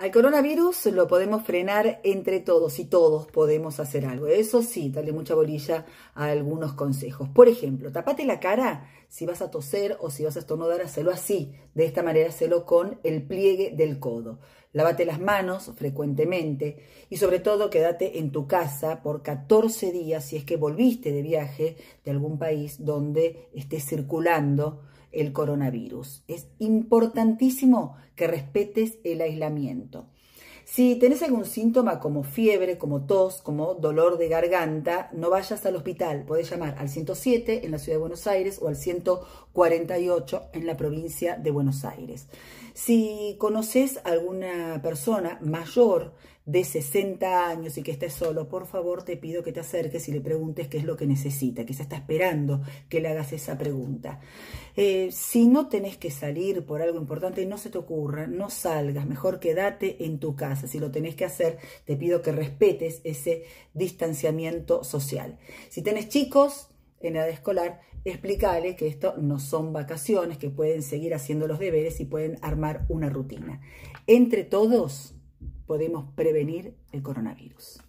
Al coronavirus lo podemos frenar entre todos y todos podemos hacer algo. Eso sí, dale mucha bolilla a algunos consejos. Por ejemplo, tapate la cara si vas a toser o si vas a estornudar, hacelo así. De esta manera, hacelo con el pliegue del codo. Lávate las manos frecuentemente y sobre todo quédate en tu casa por 14 días si es que volviste de viaje de algún país donde esté circulando el coronavirus. Es importantísimo que respetes el aislamiento. Si tenés algún síntoma como fiebre, como tos, como dolor de garganta, no vayas al hospital. Podés llamar al 107 en la ciudad de Buenos Aires o al 148 en la provincia de Buenos Aires. Si conoces alguna persona mayor de 60 años y que esté solo, por favor te pido que te acerques y le preguntes qué es lo que necesita, que se está esperando que le hagas esa pregunta. Eh, si no tenés que salir por algo importante, no se te ocurra, no salgas, mejor quédate en tu casa. Si lo tenés que hacer, te pido que respetes ese distanciamiento social. Si tenés chicos en edad escolar, explícale que esto no son vacaciones, que pueden seguir haciendo los deberes y pueden armar una rutina. Entre todos, podemos prevenir el coronavirus.